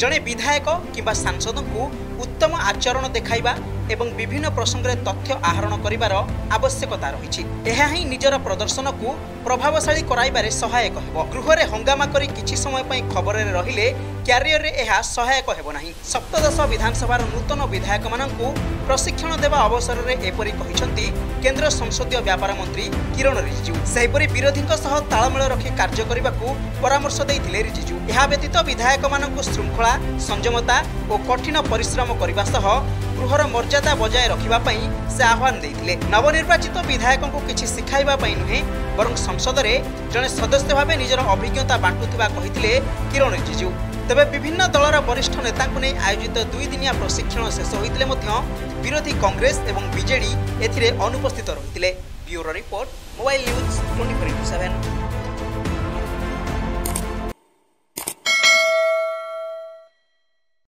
ଜଣେ ବିଧାୟକ କିମ୍ବା ସାଂସଦଙ୍କୁ ଉତ୍ତମ ଆଚରଣ ଦେଖାଇବା ଏବଂ ବିଭିନ୍ନ ପ୍ରସଙ୍ଗରେ ତଥ୍ୟ ଆହରଣ କରିବାର ଆବଶ୍ୟକତା ରହିଛି। ଏହା ହିଁ ନିଜର ପ୍ରଦର୍ଶନକୁ ପ୍ରଭାବଶାଳୀ କରାଇବାରେ ସହାୟକ ହେବ। ଗୃହରେ ହଙ୍ଗାମା କରି କିଛି ସମୟ ପାଇଁ ଖବରରେ ରହିଲେ କ୍ୟାରିୟରରେ ଏହା ସହାୟକ ହେବ ନାହିଁ। ସପ୍ତଦଶ ବିଧାନସଭାର ନୂତନ ବିଧାୟକମାନଙ୍କୁ ପ୍ରଶିକ୍ଷଣ ଦେବା ଅବସରରେ ଏପରି କହିଛନ୍ତି କେନ୍ଦ୍ର ସଂସଦୀୟ ବ୍ୟାପାର ମନ୍ତ୍ରୀ କିରଣ ରିଜିଜୁ। ସେହିପରି ବିରୋଧୀଙ୍କ ସହ ତାଳମେଳ ରଖି କାର୍ଯ୍ୟ କରିବାକୁ ପରାମର୍ଶ ଦେଇଥିଲେ ରିଜିଜୁ। ଏହା ବ୍ୟତୀତ ବିଧାୟକମାନଙ୍କୁ ଶୃଙ୍ଖଳା ସଂଯମତା ଓ କଠିନ ପରିଶ୍ରମ କରିବା ସହ ଗୃହର ମର୍ଯ୍ୟାଦା ବଜାୟ ରଖିବା ପାଇଁ ସେ ଆହ୍ୱାନ ଦେଇଥିଲେ। ନବନିର୍ବାଚିତ ବିଧାୟକଙ୍କୁ କିଛି ଶିଖାଇବା ପାଇଁ ନୁହେଁ ବରଂ ସଂସଦରେ ଜଣେ ସଦସ୍ୟ ଭାବେ ନିଜର ଅଭିଜ୍ଞତା ବାଣ୍ଟୁଥିବା କହିଥିଲେ କିରଣ ରିଜିଜୁ। ତେବେ ବିଭିନ୍ନ ଦଳର ବରିଷ୍ଠ ନେତାଙ୍କୁ ନେଇ ଆୟୋଜିତ ଦୁଇ ଦିନିଆ ପ୍ରଶିକ୍ଷଣ ଶେଷ ହୋଇଥିଲେ ମଧ୍ୟ ବିରୋଧୀ କଂଗ୍ରେସ ଏବଂ ବିଜେଡି ଏଥିରେ ଅନୁପସ୍ଥିତ ରହିଥିଲେ। Bureau report mobile news twenty four into seven.